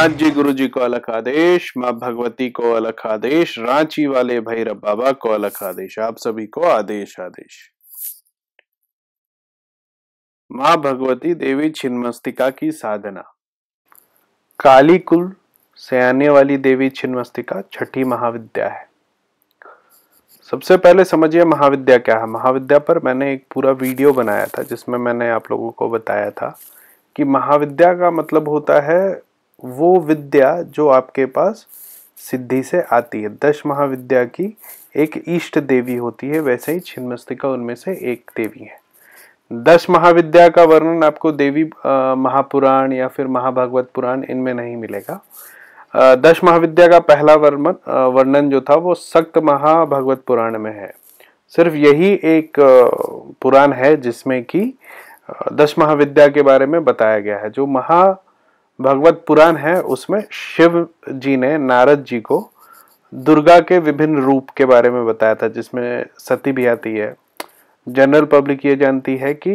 नाथ जी गुरु जी को अलग आदेश माँ भगवती को अलग आदेश रांची वाले भैरव बाबा को अलग आदेश आप सभी को आदेश आदेश। माँ भगवती देवी छिन्मस्तिका की साधना। काली कुल से आने वाली देवी छिन्मस्तिका छठी महाविद्या है। सबसे पहले समझिए महाविद्या क्या है। महाविद्या पर मैंने एक पूरा वीडियो बनाया था, जिसमें मैंने आप लोगों को बताया था कि महाविद्या का मतलब होता है वो विद्या जो आपके पास सिद्धि से आती है। दश महाविद्या की एक इष्ट देवी होती है, वैसे ही छिन्मस्तिका उनमें से एक देवी है। दश महाविद्या का वर्णन आपको देवी महापुराण या फिर महाभागवत पुराण इनमें नहीं मिलेगा। दश महाविद्या का पहला वर्णन वर्णन जो था वो सक्त महाभागवत पुराण में है। सिर्फ़ यही एक पुराण है जिसमें कि दश महाविद्या के बारे में बताया गया है। जो महा भगवत पुराण है, उसमें शिव जी ने नारद जी को दुर्गा के विभिन्न रूप के बारे में बताया था, जिसमें सती भी आती है। जनरल पब्लिक ये जानती है कि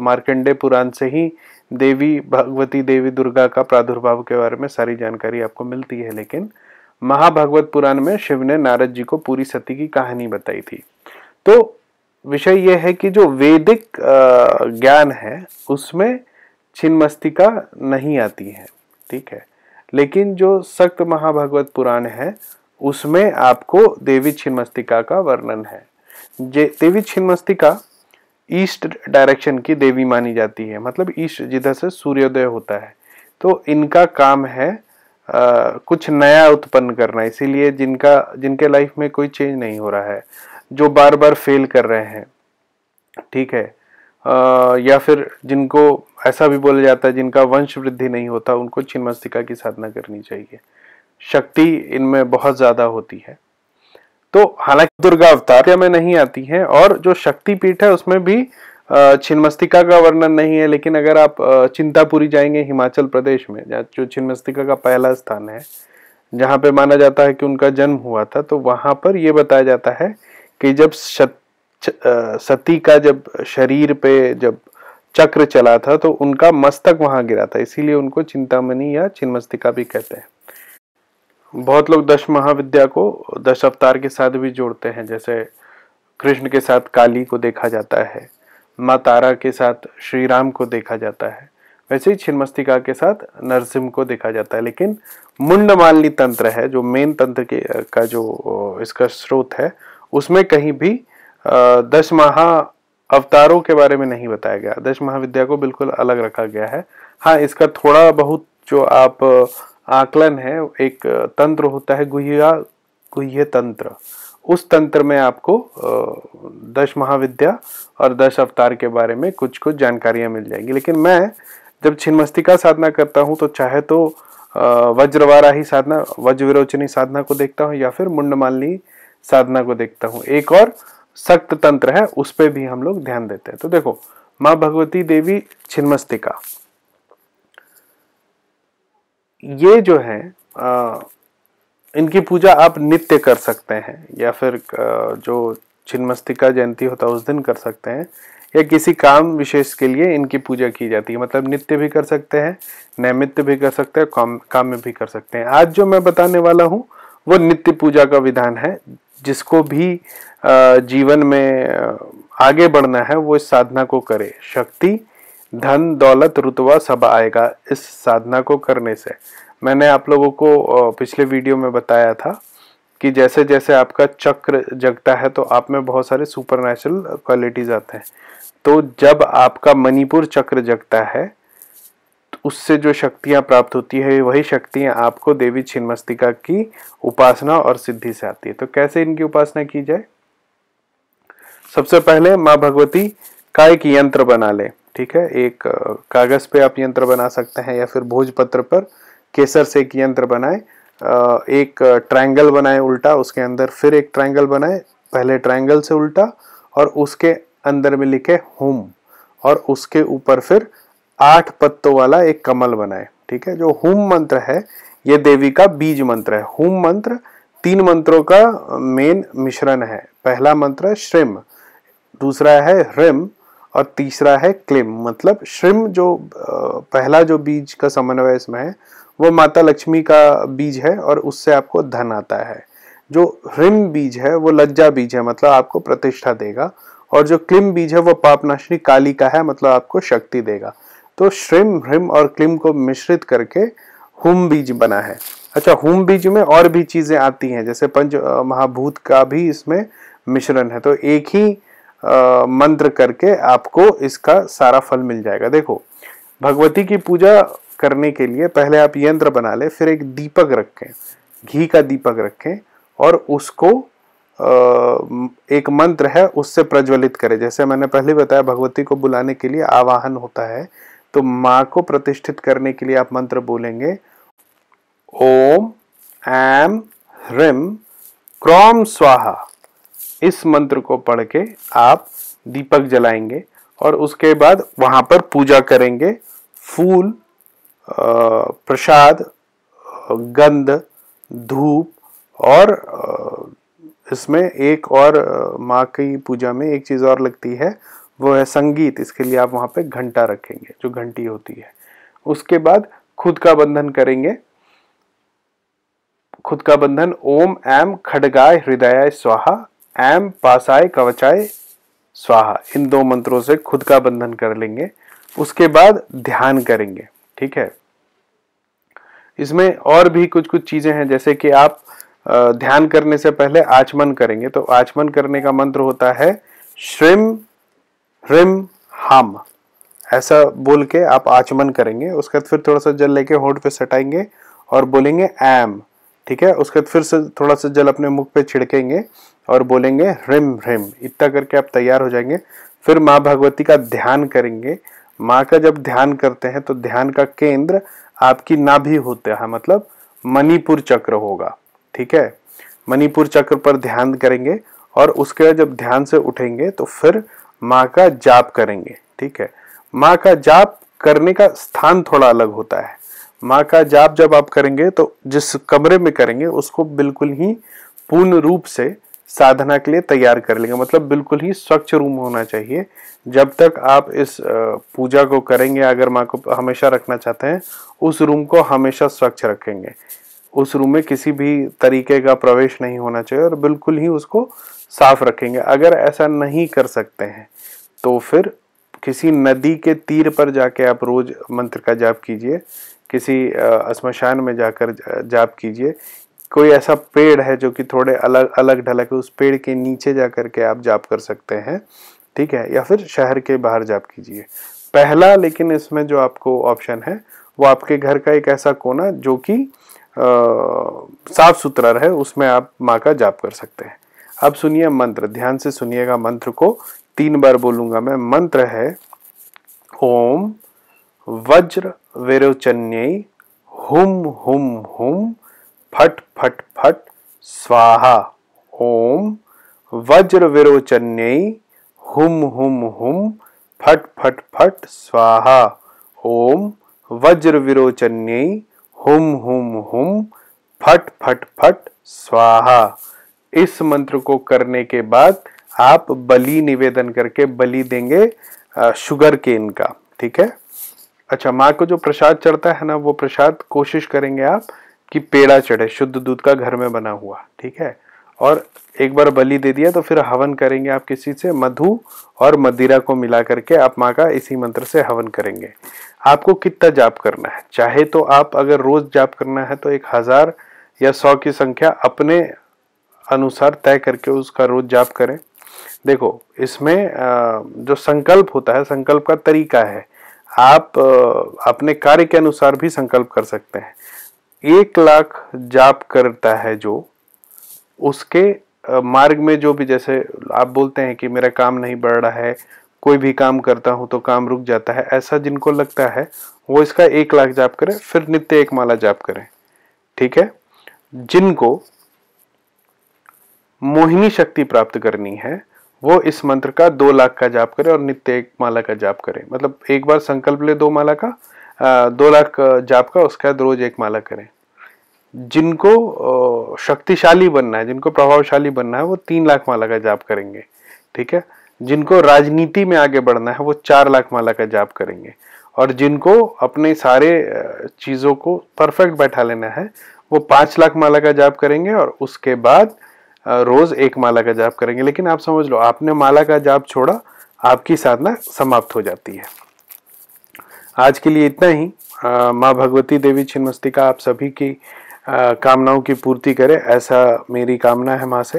मार्कंडे पुराण से ही देवी, भगवती देवी दुर्गा का प्रादुर्भाव के बारे में सारी जानकारी आपको मिलती है, लेकिन महाभागवत पुराण में शिव ने नारद जी को पूरी सती की कहानी बताई थी। तो विषय यह है कि जो वैदिक ज्ञान है, उसमें छिन्मस्तिका नहीं आती है ठीक है? लेकिन जो सक्त महाभागवत पुराण है उसमें आपको देवी छिन्मस्तिका का वर्णन है। जे देवी छिन्मस्तिका ईस्ट डायरेक्शन की देवी मानी जाती है मतलब ईस्ट जिधर से सूर्योदय होता है। तो इनका काम है आ, कुछ नया उत्पन्न करना इसीलिए जिनका जिनके लाइफ में कोई चेंज नहीं हो रहा है जो बार बार फेल कर रहे हैं ठीक है? या फिर जिनको ऐसा भी बोला जाता है जिनका वंश वृद्धि नहीं होता, उनको छिन्मस्तिका की साधना करनी चाहिए। शक्ति इनमें बहुत ज़्यादा होती है। तो हालाँकि दुर्गा अवतार में नहीं आती है और जो शक्ति पीठ है उसमें भी छिन्मस्तिका का वर्णन नहीं है, लेकिन अगर आप चिंतापुरी जाएँगे हिमाचल प्रदेश में जो छिन्मस्तिका का पहला स्थान है, जहाँ पे माना जाता है कि उनका जन्म हुआ था तो वहाँ पर यह बताया जाता है कि जब सती का जब शरीर पे जब चक्र चला था तो उनका मस्तक वहाँ गिरा था। इसीलिए उनको चिंतामणि या छिन्मस्तिका भी कहते हैं। बहुत लोग दश महाविद्या को दश अवतार के साथ भी जोड़ते हैं। जैसे कृष्ण के साथ काली को देखा जाता है, माँ तारा के साथ श्री राम को देखा जाता है, वैसे ही छिन्मस्तिका के साथ नरसिंह को देखा जाता है। लेकिन मुंडमालिनी तंत्र है, जो मेन तंत्र के, का जो इसका स्रोत है, उसमें कहीं भी दश महा अवतारों के बारे में नहीं बताया गया। दश महाविद्या को बिल्कुल अलग रखा गया है। हाँ इसका थोड़ा बहुत जो आप आकलन है, एक तंत्र होता है, गुहिया, गुह्य तंत्र। उस तंत्र में आपको दश महाविद्या और दश अवतार के बारे में कुछ कुछ जानकारियाँ मिल जाएँगी। लेकिन मैं जब छिन्मस्तिका साधना करता हूँ तो चाहे तो वज्रवारा ही साधना वज्र विरोचनी साधना को देखता हूँ या फिर मुंडमालिनी साधना को देखता हूँ। एक और सक्त तंत्र है उस पर भी हम लोग ध्यान देते हैं। तो देखो माँ भगवती देवी छिन्मस्तिका। ये जो है आ, इनकी पूजा आप नित्य कर सकते हैं या फिर जो छिन्मस्तिका जयंती होता है उस दिन कर सकते हैं या किसी काम विशेष के लिए इनकी पूजा की जाती है। मतलब नित्य भी कर सकते हैं नैमित्य भी कर सकते हैं काम काम में भी कर सकते हैं। आज जो मैं बताने वाला हूँ वो नित्य पूजा का विधान है जिसको भी जीवन में आगे बढ़ना है, वो इस साधना को करे। शक्ति, धन, दौलत रुतवा सब आएगा इस साधना को करने से। मैंने आप लोगों को पिछले वीडियो में बताया था कि जैसे जैसे आपका चक्र जगता है तो आप में बहुत सारे सुपर नेचुरल क्वालिटीज आते हैं। तो जब आपका मणिपुर चक्र जगता है उससे जो शक्तियाँ प्राप्त होती है, वही शक्तियाँ आपको देवी छिन्मस्तिका की उपासना और सिद्धि से आती है। तो कैसे इनकी उपासना की जाए? सबसे पहले माँ भगवती का एक यंत्र बना ले, ठीक है? एक कागज़ पे आप यंत्र बना सकते हैं या फिर भोजपत्र पर केसर से एक यंत्र बनाए एक ट्रायंगल बनाए उल्टा, उसके अंदर फिर एक ट्रायंगल बनाए, पहले ट्रायंगल से उल्टा और उसके अंदर में लिखे होम और उसके ऊपर फिर आठ पत्तों वाला एक कमल बनाए, ठीक है? जो हुम मंत्र है, ये देवी का बीज मंत्र है। हुम मंत्र तीन मंत्रों का मेन मिश्रण है। पहला मंत्र श्रिम, दूसरा है ह्रिम और तीसरा है क्लिम। मतलब श्रिम जो पहला जो बीज का समन्वय इसमें है, वो माता लक्ष्मी का बीज है और उससे आपको धन आता है। जो ह्रिम बीज है, वो लज्जा बीज है मतलब आपको प्रतिष्ठा देगा। और जो क्लिम बीज है, वो पापनाशनी काली का है मतलब आपको शक्ति देगा। तो श्रिम ह्रिम और क्लिम को मिश्रित करके हुम बीज बना है। अच्छा हुम बीज में और भी चीज़ें आती हैं जैसे पंच महाभूत का भी इसमें मिश्रण है। तो एक ही आ, मंत्र करके आपको इसका सारा फल मिल जाएगा। देखो भगवती की पूजा करने के लिए पहले आप यंत्र बना ले फिर एक दीपक रखें घी का दीपक रखें और उसको एक मंत्र है उससे प्रज्वलित करें। जैसे मैंने पहले बताया भगवती को बुलाने के लिए आवाहन होता है तो माँ को प्रतिष्ठित करने के लिए आप मंत्र बोलेंगे, ओम एम ह्रिम क्रोम स्वाहा। इस मंत्र को पढ़ के आप दीपक जलाएँगे और उसके बाद वहाँ पर पूजा करेंगे। फूल प्रसाद, गंध, धूप और इसमें एक और माँ की पूजा में एक चीज़ और लगती है वो है संगीत, इसके लिए आप वहाँ पे घंटा रखेंगे, जो घंटी होती है। उसके बाद खुद का बंधन करेंगे। खुद का बंधन, ओम एम खड़गाय हृदय स्वाहा एम पासाय, कवचाय, स्वाहा, इन दो मंत्रों से खुद का बंधन कर लेंगे। उसके बाद ध्यान करेंगे, ठीक है? इसमें और भी कुछ कुछ चीज़ें हैं, जैसे कि आप ध्यान करने से पहले आचमन करेंगे। तो आचमन करने का मंत्र होता है, श्रिम ह्रिम हम, ऐसा बोल के आप आचमन करेंगे, उसके बाद फिर थोड़ा सा जल लेके होठ पे सटाएँगे और बोलेंगे एम, ठीक है? उसके बाद फिर से थोड़ा सा जल अपने मुख पे छिड़केंगे और बोलेंगे ह्रिम ह्रिम इतना करके आप तैयार हो जाएँगे। फिर माँ भगवती का ध्यान करेंगे। माँ का जब ध्यान करते हैं तो ध्यान का केंद्र आपकी नाभि होते हैं मतलब मणिपुर चक्र होगा, ठीक है? मणिपुर चक्र पर ध्यान करेंगे और उसके बाद जब ध्यान से उठेंगे तो फिर माँ का जाप करेंगे, ठीक है? माँ का जाप करने का स्थान थोड़ा अलग होता है। माँ का जाप जब आप करेंगे तो जिस कमरे में करेंगे, उसको बिल्कुल ही पूर्ण रूप से साधना के लिए तैयार कर लेंगे। मतलब बिल्कुल ही स्वच्छ रूम होना चाहिए। जब तक आप इस पूजा को करेंगे, अगर माँ को हमेशा रखना चाहते हैं, उस रूम को हमेशा स्वच्छ रखेंगे। उस रूम में किसी भी तरीके का प्रवेश नहीं होना चाहिए और बिल्कुल ही उसको साफ़ रखेंगे। अगर ऐसा नहीं कर सकते हैं तो फिर किसी नदी के तीर पर जाके आप रोज मंत्र का जाप कीजिए, किसी स्मशान में जाकर जाप कीजिए। कोई ऐसा पेड़ है जो कि थोड़े अलग अलग ढलक है, उस पेड़ के नीचे जा करके आप जाप कर सकते हैं, ठीक है? या फिर शहर के बाहर जाप कीजिए। पहला लेकिन इसमें जो आपको ऑप्शन है, वो आपके घर का एक ऐसा कोना जो कि साफ़ सुथरा रहे, उसमें आप माँ का जाप कर सकते हैं। अब सुनिए मंत्र। ध्यान से सुनिएगा मंत्र को। तीन बार बोलूँगा मैं। मंत्र है, ओम वज्र विरोचन्य हुम हुम हुम फट फट फट स्वाहा। ओम वज्र विरोचन्य हुम हुम हुम फट फट फट स्वाहा। ओम वज्र विरोचन्य हुम हुम हुम फट फट फट स्वाहा। इस मंत्र को करने के बाद आप बलि निवेदन करके बलि देंगे शुगर केन का, ठीक है? अच्छा माँ को जो प्रसाद चढ़ता है ना, वो प्रसाद कोशिश करेंगे आप कि पेड़ा चढ़े, शुद्ध दूध का घर में बना हुआ, ठीक है? और एक बार बलि दे दिया तो फिर हवन करेंगे आप किसी से, मधु और मदिरा को मिला करके आप माँ का इसी मंत्र से हवन करेंगे। आपको कितना जाप करना है? चाहे तो आप अगर रोज जाप करना है तो एक हज़ार या सौ की संख्या अपने अनुसार तय करके उसका रोज जाप करें। देखो, इसमें जो संकल्प होता है, संकल्प का तरीका है। आप अपने कार्य के अनुसार भी संकल्प कर सकते हैं। एक लाख जाप करता है जो, उसके मार्ग में जो भी जैसे आप बोलते हैं कि मेरा काम नहीं बढ़ रहा है, कोई भी काम करता हूँ तो काम रुक जाता है, ऐसा जिनको लगता है, वो इसका एक लाख जाप करें, फिर नित्य एक माला जाप करें। ठीक है? जिनको मोहिनी शक्ति प्राप्त करनी है, वो इस मंत्र का दो लाख का जाप करे और नित्य एक माला का जाप करे। मतलब एक बार संकल्प ले दो माला का दो लाख जाप का, उसका रोज एक माला करें। जिनको शक्तिशाली बनना है, जिनको प्रभावशाली बनना है, वो तीन लाख माला का जाप करेंगे, ठीक है? जिनको राजनीति में आगे बढ़ना है, वो चार लाख माला का जाप करेंगे। और जिनको अपने सारे चीज़ों को परफेक्ट बैठा लेना है, वो पाँच लाख माला का जाप करेंगे और उसके बाद रोज एक माला का जाप करेंगे। लेकिन आप समझ लो आपने माला का जाप छोड़ा आपकी साधना समाप्त हो जाती है। आज के लिए इतना ही। माँ भगवती देवी छिन्मस्तिका आप सभी की आ, कामनाओं की पूर्ति करे ऐसा मेरी कामना है माँ से।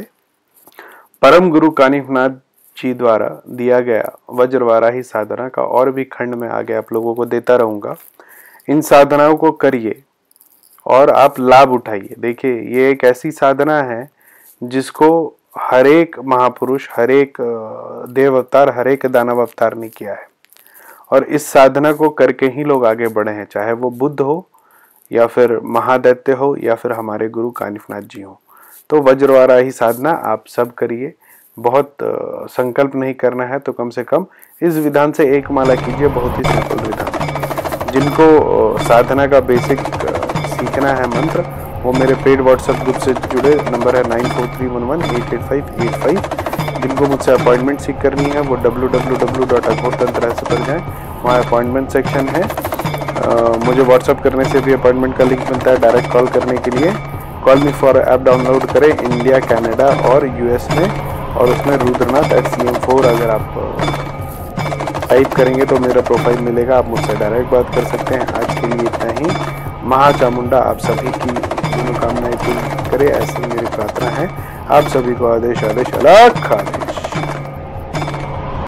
परम गुरु कानिफनाथ जी द्वारा दिया गया वज्रवारा ही साधना का और भी खंड में आगे आप लोगों को देता रहूँगा। इन साधनाओं को करिए और आप लाभ उठाइए। देखिए ये एक ऐसी साधना है जिसको हर एक महापुरुष हर एक देव अवतार हर एक दानव अवतार ने किया है। और इस साधना को करके ही लोग आगे बढ़े हैं, चाहे वो बुद्ध हो, या फिर महादैत्य हो, या फिर हमारे गुरु कानिफनाथ जी हो। तो वज्रवारा ही साधना आप सब करिए। बहुत संकल्प नहीं करना है तो कम से कम इस विधान से एक माला कीजिए, बहुत ही सिंपल विधान। जिनको साधना का बेसिक सीखना है मंत्र वो मेरे पेड व्हाट्सएप ग्रुप से जुड़े नंबर है nine four three one one eight eight five eight five जिनको मुझसे अपॉइंटमेंट सीख करनी है वो W W W dot Aghor Tantra ऐसे पर जाएँ। वहाँ अपॉइंटमेंट सेक्शन है। आ, मुझे व्हाट्सअप करने से भी अपॉइंटमेंट का लिंक मिलता है डायरेक्ट कॉल करने के लिए। Call me for app download करें इंडिया कैनेडा और यूएस में। और उसमें Rudranath at C M four अगर आप टाइप करेंगे तो मेरा प्रोफ़ाइल मिलेगा। आप मुझसे डायरेक्ट बात कर सकते हैं। आज के लिए इतना ही। महाचामुंडा आप सभी की मनोकामनाएँ पूरी करे ऐसी मेरी प्रार्थना है। आप सभी को आदेश आदेश अलग आदेश।